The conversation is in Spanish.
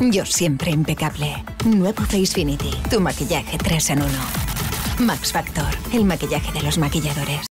Yo siempre impecable. Nuevo Facefinity, tu maquillaje 3 en 1. Max Factor, el maquillaje de los maquilladores.